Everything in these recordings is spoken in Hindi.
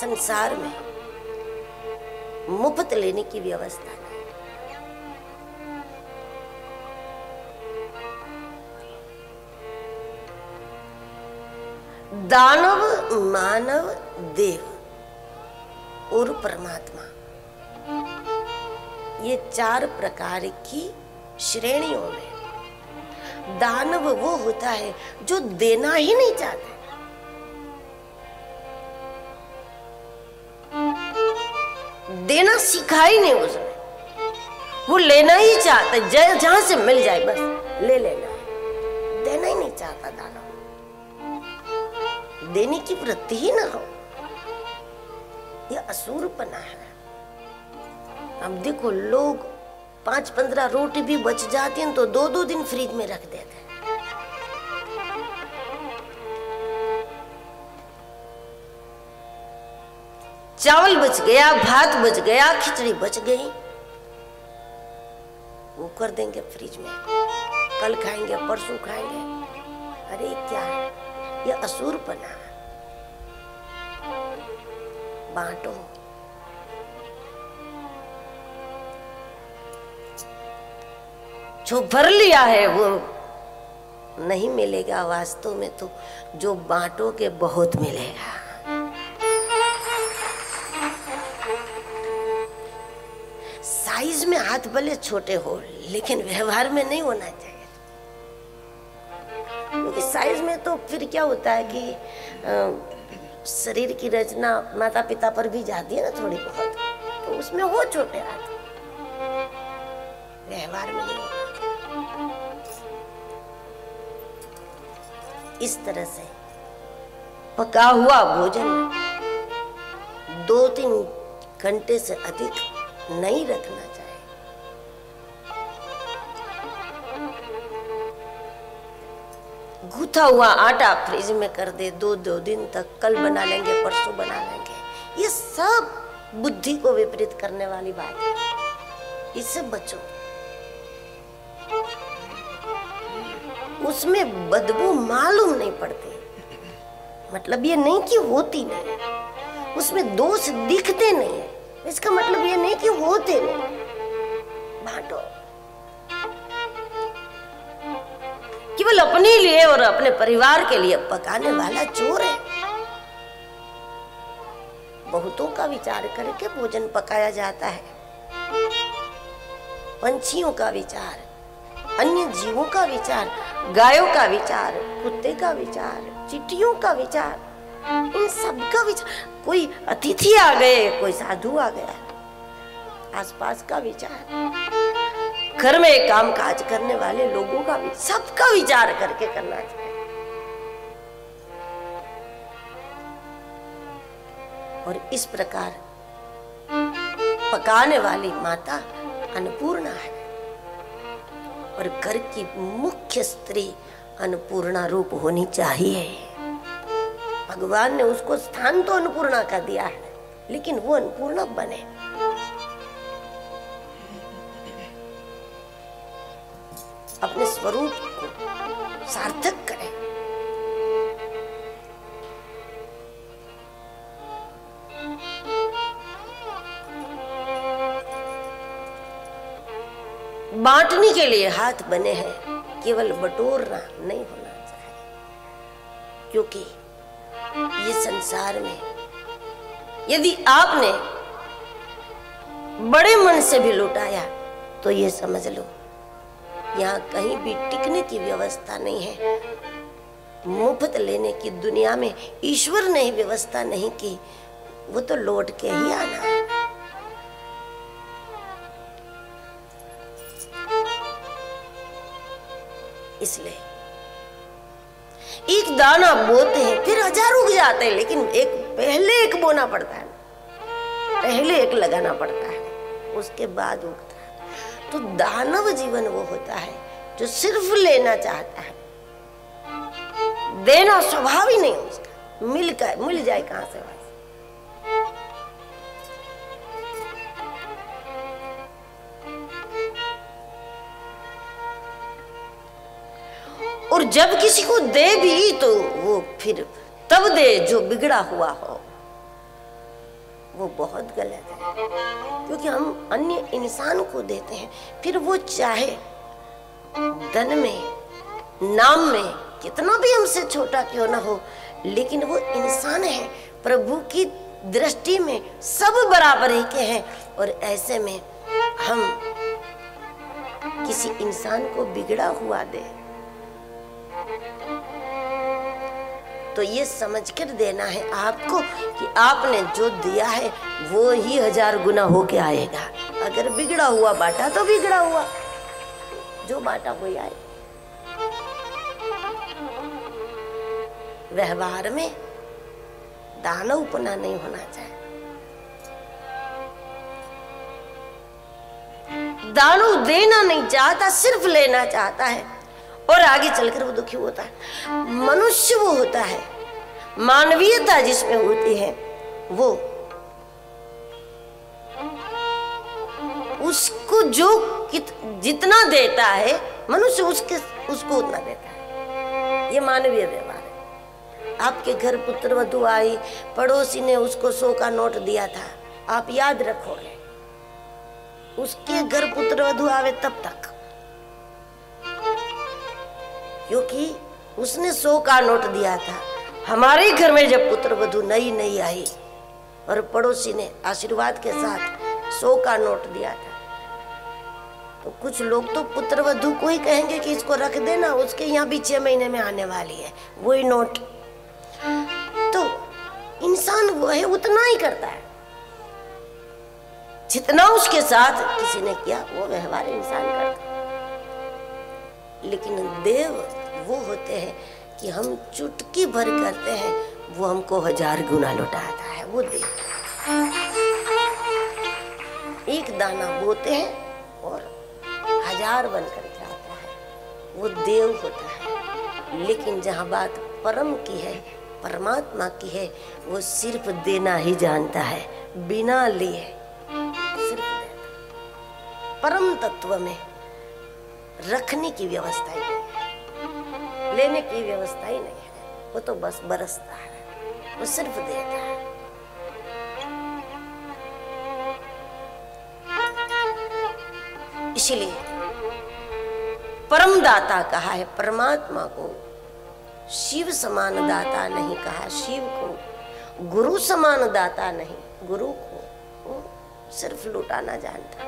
संसार में मुफ़्त लेने की व्यवस्था नहीं। दानव, मानव, देव और परमात्मा, ये चार प्रकार की श्रेणियों में दानव वो होता है जो देना ही नहीं चाहता। देना सीखा ही नहीं उसने। वो लेना ही चाहता जहाँ से मिल जाए, बस ले लेना। देना ही नहीं चाहता दानव देने की वृत्ति ही ना हो। यह असूरपना है। अब देखो, लोग पाँच पंद्रह रोटी भी बच जाती हैं तो दो दो दिन फ्रिज में रख देते हैं। चावल बच गया, भात बच गया, खिचड़ी बच गई। वो कर देंगे फ्रिज में। कल खाएँगे, परसों खाएँगे। अरे क्या? ये असूरपना बांटो। जो भर लिया है वो नहीं मिलेगा वास्तव में तो जो बांटो के बहुत मिलेगा। साइज़ में हाथ भले छोटे हो, लेकिन व्यवहार में नहीं होना चाहिए। क्योंकि साइज़ में तो फिर क्या होता है कि शरीर की रचना माता पिता पर भी जाती है ना थोड़ी बहुत तो उसमें हो छोटे हाथ। व्यवहार में नहीं इस तरह से पका हुआ भोजन दो तीन घंटे से अधिक नहीं रखना चाहिए गूथा हुआ आटा फ्रिज में कर दे, दो दो दिन तक, कल बना लेंगे, परसों बना लेंगे। ये सब बुद्धि को विपरीत करने वाली बात है। इससे बचो। उसमें बदबू मालूम नहीं पड़ती। मतलब ये नहीं कि होती नहीं। उसमें दोष दिखते नहीं। है इसका मतलब ये नहीं कि होते नहीं बांटो केवल अपने लिए और अपने परिवार के लिए पकाने वाला चोर है। बहुतों का विचार करके भोजन पकाया जाता है। पंछियों का विचार, अन्य जीवों का विचार, गायों का विचार, कुत्ते का विचार चिटियों का विचार। इन सब का विचार कोई अतिथि आ गए, कोई साधु आ गया। आसपास का विचार घर में काम काज करने वाले लोगों का भी सबका विचार करके करना चाहिए। और इस प्रकार पकाने वाली माता अन्नपूर्णा है। और घर की मुख्य स्त्री अन्नपूर्णा रूप होनी चाहिए। भगवान ने उसको स्थान तो अन्नपूर्णा का दिया है, लेकिन वो अन्नपूर्णा बने। अपने स्वरूप को सार्थक करें। बांटने के लिए हाथ बने हैं, केवल बटोरना नहीं होना चाहिए, क्योंकि ये संसार में, यदि आपने बड़े मन से भी लुटाया तो ये समझ लो, यहाँ कहीं भी टिकने की व्यवस्था नहीं है। मुफ़्त लेने की दुनिया में ईश्वर ने व्यवस्था नहीं की, वो तो लौट के ही आना। है इसलिए एक दाना बोते हैं, फिर हज़ार उग जाते हैं, लेकिन एक, पहले एक बोना पड़ता है। पहले एक लगाना पड़ता है। उसके बाद उगता है। तो दानव जीवन वो होता है जो सिर्फ़ लेना चाहता है। देना स्वभाव ही नहीं उसका। मिल कर मिल जाए कहाँ से बस और जब किसी को दे भी तो वो फिर तब दे जो बिगड़ा हुआ हो। वो बहुत गलत है, क्योंकि हम अन्य इंसान को देते हैं। फिर वो चाहे धन में, नाम में, कितना भी हमसे छोटा क्यों ना हो, लेकिन वो इंसान है। प्रभु की दृष्टि में सब बराबर ही के हैं, और ऐसे में हम किसी इंसान को बिगड़ा हुआ दे। तो ये समझ कर देना है आपको कि आपने जो दिया है, वो ही हज़ार गुना होके आएगा। अगर बिगड़ा हुआ बाटा तो बिगड़ा हुआ। जो बाटा कोई आए। व्यवहार में दानवपना नहीं होना चाहिए। दानव देना नहीं चाहता, सिर्फ़ लेना चाहता है। और आगे चलकर वो दुखी होता है। मनुष्य वो होता है। मानवीयता जिसमें होती है, वो उसको जो जितना देता है, मनुष्य उसके, उसको उतना देता है। ये मानवीय व्यवहार है। आपके घर पुत्र वधु आई पड़ोसी ने उसको सौ का नोट दिया था। आप याद रखोगे। उसके घर पुत्र वधु आवे तब तक। क्योंकि उसने सौ का नोट दिया था। हमारे घर में जब पुत्र वधु नई नई आई और पड़ोसी ने आशीर्वाद के साथ सौ का नोट दिया था तो कुछ लोग तो पुत्र वधु को ही कहेंगे कि इसको रख देना, उसके यहाँ भी छह महीने में आने वाली है, वही नोट। तो इंसान वो है, उतना ही करता है। जितना उसके साथ किसी ने किया, वो व्यवहार इंसान करता लेकिन देव वो होते हैं कि हम चुटकी भर करते हैं, वो हमको हज़ार गुना लौटाता है, वो देव एक दाना बोते हैं और हज़ार बनकर के आता है, वो देव होता है। लेकिन जहाँ बात परम की है, परमात्मा की है, वो सिर्फ़ देना ही जानता है, बिना लिए। सिर्फ़ देना। परम तत्व में रखने की व्यवस्था ही है लेने की व्यवस्था ही नहीं है। वो तो बस बरसता है। वो सिर्फ़ देता है। इसलिए परम दाता कहा है, परमात्मा को शिव समान दाता नहीं कहा, शिव को गुरु समान दाता नहीं, गुरु को वो सिर्फ़ लुटाना जानता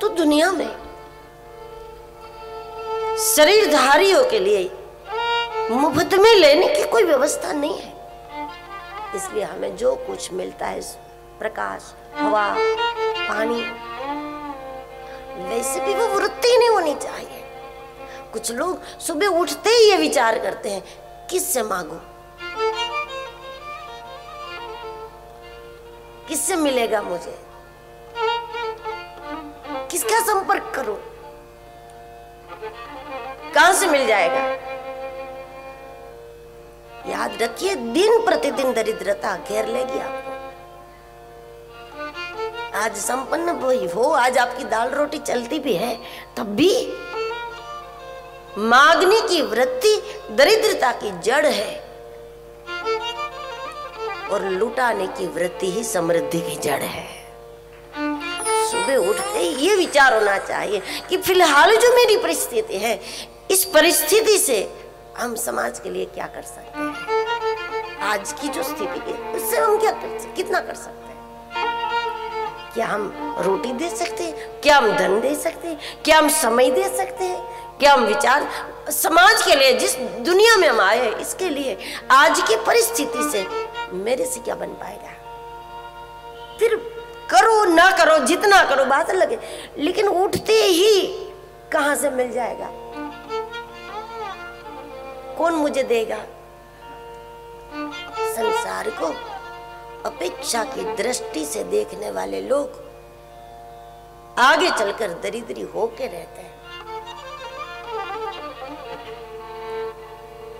तो दुनिया में शरीरधारियों के लिए मुफ़्त में लेने की कोई व्यवस्था नहीं है। इसलिए हमें जो कुछ मिलता है, प्रकाश, हवा, पानी, वैसे भी वो वृत्ति नहीं होनी चाहिए। कुछ लोग सुबह उठते ही ये विचार करते हैं, किससे मांगू? किससे मिलेगा मुझे? किसका संपर्क करूँ? कहाँ से मिल जाएगा? याद रखिए, दिन प्रतिदिन दरिद्रता घेर लेगी आपको। आज संपन्न वही हो, आज आपकी दाल रोटी चलती भी है, तब भी मांगने की वृत्ति दरिद्रता की जड़ है और लुटाने की वृत्ति ही समृद्धि की जड़ है। सुबह उठते ये विचार होना चाहिए कि फ़िलहाल जो मेरी परिस्थिति है, इस परिस्थिति से हम समाज के लिए क्या कर सकते हैं? आज की जो स्थिति है, उससे हम क्या कर सकते कितना कर सकते हैं? क्या हम रोटी दे सकते हैं? क्या हम धन दे सकते हैं? क्या हम समय दे सकते हैं? क्या हम विचार, समाज के लिए, जिस दुनिया में हम आए हैं, इसके लिए आज की परिस्थिति से मेरे से क्या बन पाएगा? फिर करो, ना करो, जितना करो, बात लगे लेकिन उठते ही कहाँ से मिल जाएगा? कौन मुझे देगा? संसार को अपेक्षा की दृष्टि से देखने वाले लोग आगे चलकर दरिद्री होके रहते हैं।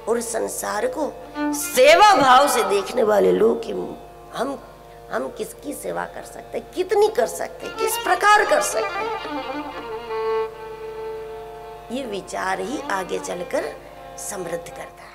और संसार को सेवा भाव से देखने वाले लोग हम हम किसकी सेवा कर सकते, कितनी कर सकते, किस प्रकार कर सकते? ये विचार ही आगे चलकर समृद्ध करता है।